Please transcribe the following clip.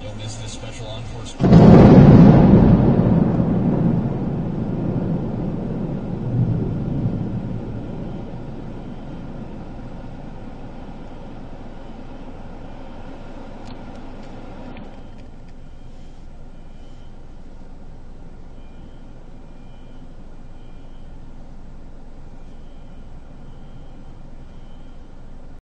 Don't miss this special on-course.